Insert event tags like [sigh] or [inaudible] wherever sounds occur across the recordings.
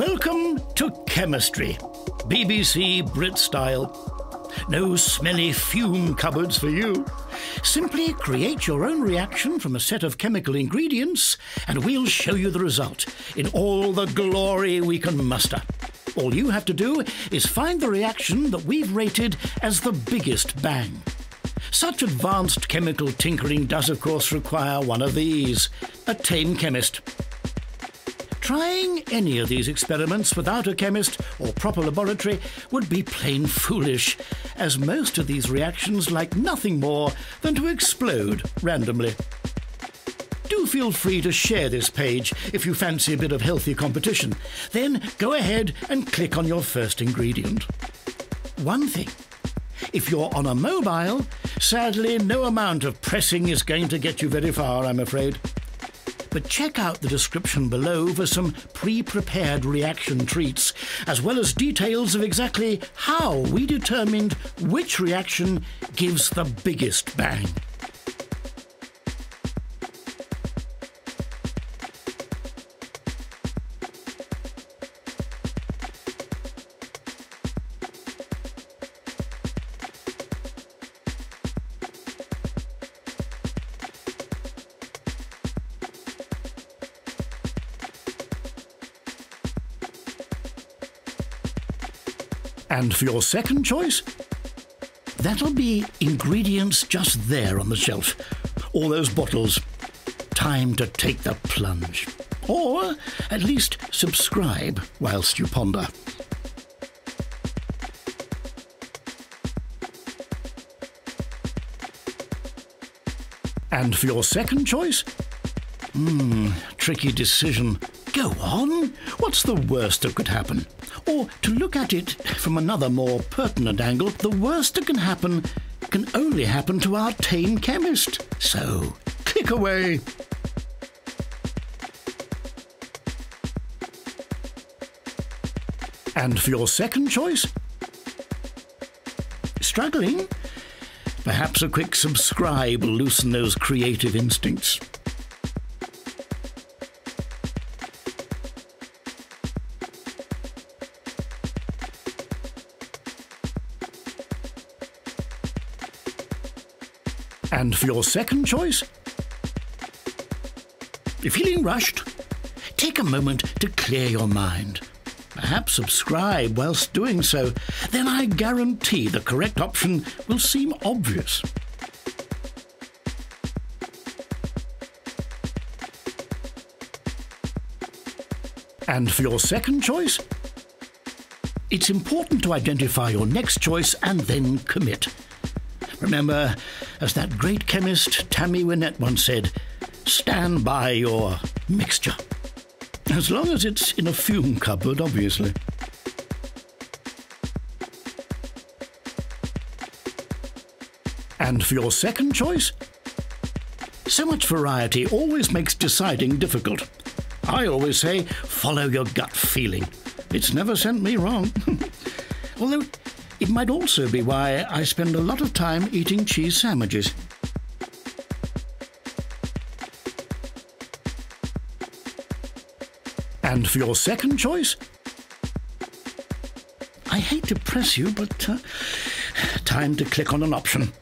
Welcome to chemistry, BBC Brit style. No smelly fume cupboards for you. Simply create your own reaction from a set of chemical ingredients, and we'll show you the result in all the glory we can muster. All you have to do is find the reaction that we've rated as the biggest bang. Such advanced chemical tinkering does, of course, require one of these a tame chemist. Trying any of these experiments without a chemist or proper laboratory would be plain foolish, as most of these reactions like nothing more than to explode randomly. Do feel free to share this page if you fancy a bit of healthy competition. Then go ahead and click on your first ingredient. One thing. If you're on a mobile, sadly no amount of pressing is going to get you very far, I'm afraid but check out the description below for some pre-prepared reaction treats, as well as details of exactly how we determined which reaction gives the biggest bang. And for your second choice, that'll be ingredients just there on the shelf. All those bottles. Time to take the plunge. Or at least subscribe whilst you ponder. And for your second choice? Hmm, tricky decision. Go on. What's the worst that could happen? Or to look at it from another more pertinent angle, the worst that can happen can only happen to our tame chemist. So, click away. And for your second choice? Struggling? Perhaps a quick subscribe will loosen those creative instincts. And for your second choice, if feeling rushed, take a moment to clear your mind. Perhaps subscribe whilst doing so, then I guarantee the correct option will seem obvious. And for your second choice, it's important to identify your next choice and then commit. Remember, as that great chemist Tammy Wynette once said, stand by your mixture. As long as it's in a fume cupboard, obviously. And for your second choice? So much variety always makes deciding difficult. I always say, follow your gut feeling. It's never sent me wrong. [laughs] Although it might also be why I spend a lot of time eating cheese sandwiches. And for your second choice? I hate to press you, but uh, time to click on an option.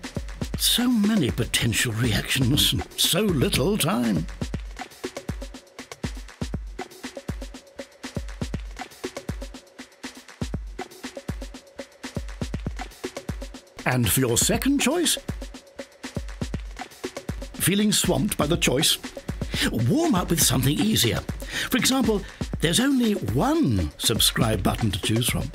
So many potential reactions so little time. And for your second choice? Feeling swamped by the choice? Warm up with something easier. For example, there's only one subscribe button to choose from.